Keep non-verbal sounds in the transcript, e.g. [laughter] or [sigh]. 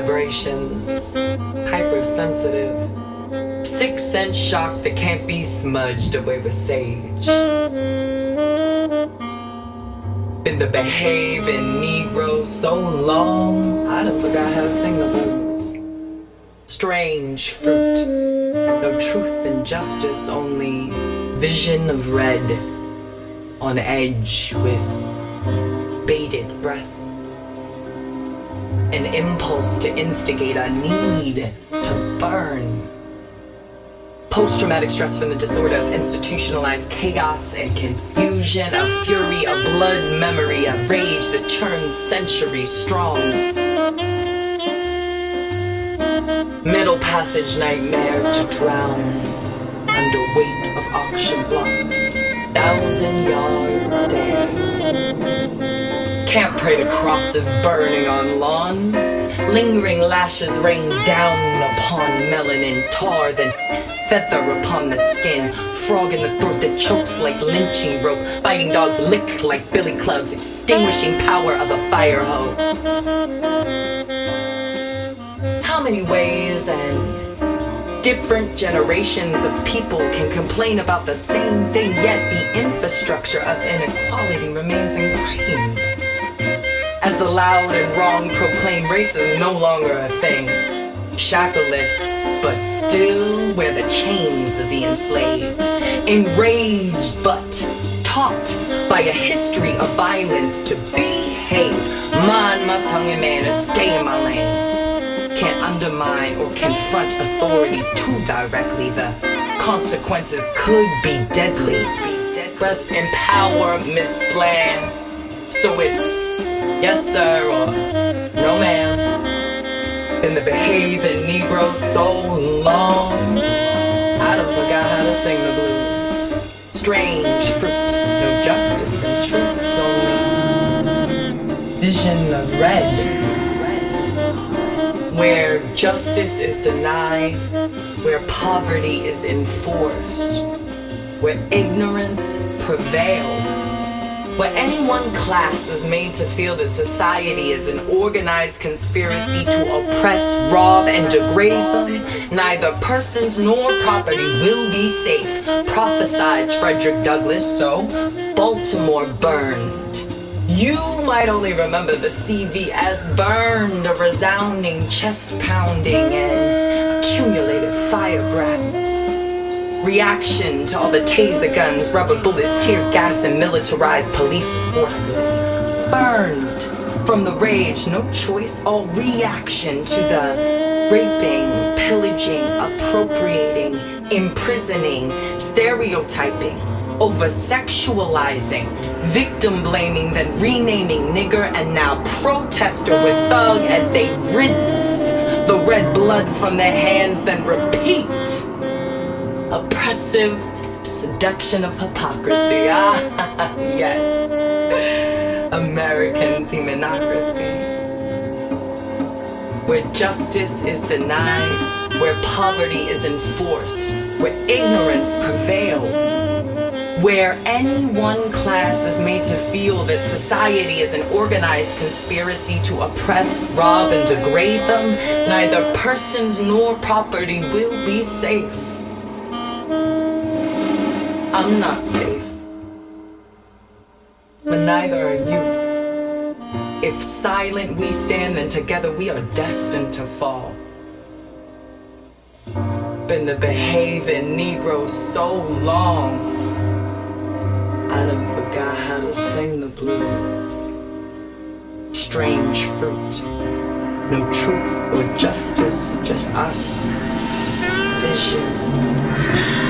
Vibrations, hypersensitive. Six sense shock that can't be smudged away with sage. Been the behaving Negro so long, I done forgot how to sing the blues. Strange fruit, no truth and justice, only vision of red on edge with bated breath. An impulse to instigate a need to burn Post traumatic stress from the disorder of institutionalized chaos and confusion, a fury, a blood memory, a rage that turns centuries strong. Middle passage nightmares to drown under weight of auction blocks, thousand yard stare. Can't pray to crosses burning on lawns. Lingering lashes rain down upon melanin tar, then feather upon the skin. Frog in the throat that chokes like lynching rope. Biting dogs lick like billy clubs, extinguishing power of a fire hose. How many ways and different generations of people can complain about the same thing, yet the infrastructure of inequality remains ingrained as the loud and wrong proclaim race is no longer a thing. Shackleless, but still wear the chains of the enslaved. Enraged, but taught by a history of violence to behave. Mind my tongue and manners, stay in my lane. Can't undermine or confront authority too directly. The consequences could be deadly. Rest in power, Bland. So it's yes sir or no ma'am. Been the behaving Negro so long, I done forgot how to sing the blues. Strange fruit, no justice and truth, only vision of red. Where justice is denied, where poverty is enforced, where ignorance prevails where any one class is made to feel that society is an organized conspiracy to oppress, rob, and degrade them, neither persons nor property will be safe, prophesies Frederick Douglass, so Baltimore burned. You might only remember the CVS burned, a resounding chest pounding and accumulated fire breath reaction to all the taser guns, rubber bullets, tear gas, and militarized police forces. Burned from the rage, no choice, all reaction to the raping, pillaging, appropriating, imprisoning, stereotyping, over sexualizing, victim blaming, then renaming nigger, and now protester with thug as they rinse the red blood from their hands, then repeat oppressive seduction of hypocrisy. Ah, [laughs] yes. American democracy. Where justice is denied, where poverty is enforced, where ignorance prevails where any one class is made to feel that society is an organized conspiracy to oppress, rob, and degrade them, neither persons nor property will be safe. I'm not safe. But neither are you. If silent we stand, then together we are destined to fall. Been the behaving Negro so long, I done forgot how to sing the blues. Strange fruit, no truth or justice, just us. Visions.